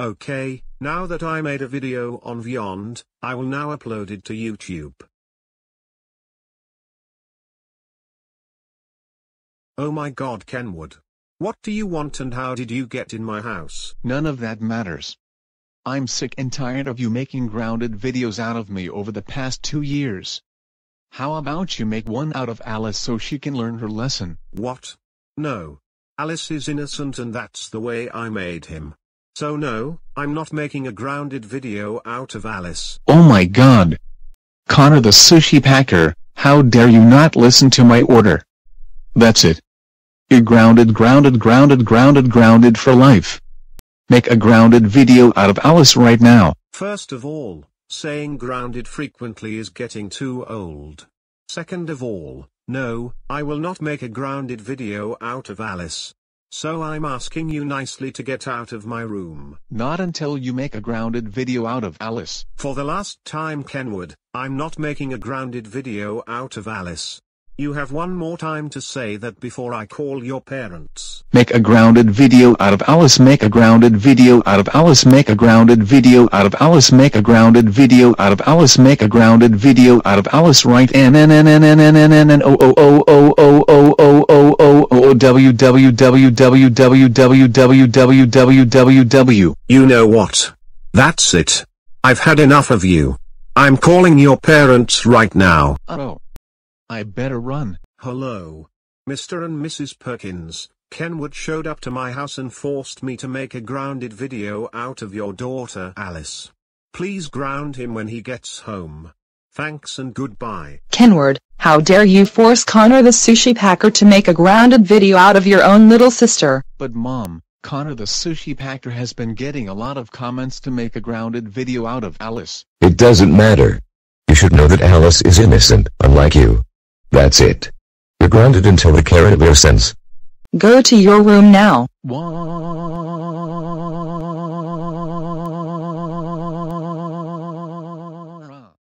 Okay, now that I made a video on Vyond, I will now upload it to YouTube. Oh my god Kenward. What do you want and how did you get in my house? None of that matters. I'm sick and tired of you making grounded videos out of me over the past two years. How about you make one out of Alice so she can learn her lesson? What? No. Alice is innocent and that's the way I made him. So no, I'm not making a grounded video out of Alice. Oh my god. Conner the sushi packer, how dare you not listen to my order? That's it. You're grounded grounded grounded grounded grounded for life. Make a grounded video out of Alice right now. First of all, saying grounded frequently is getting too old. Second of all, no, I will not make a grounded video out of Alice. So I'm asking you nicely to get out of my room. Not until you make a grounded video out of Alice. For the last time Kenward, I'm not making a grounded video out of Alice. You have one more time to say that before I call your parents. Make a grounded video out of Alice make a grounded video out of Alice make a grounded video out of Alice make a grounded video out of Alice make a grounded video out of Alice right n n n n n n n n n o o o o o o o o www. You know what? That's it. I've had enough of you. I'm calling your parents right now. Oh. I better run. Hello. Mr. and Mrs. Perkins, Kenward showed up to my house and forced me to make a grounded video out of your daughter Alice. Please ground him when he gets home. Thanks and goodbye. Kenward, how dare you force Conner the sushi packer to make a grounded video out of your own little sister? But mom, Conner the sushi packer has been getting a lot of comments to make a grounded video out of Alice. It doesn't matter. You should know that Alice is innocent, unlike you. That's it. You're grounded until the Karen sends. Go to your room now. Wah.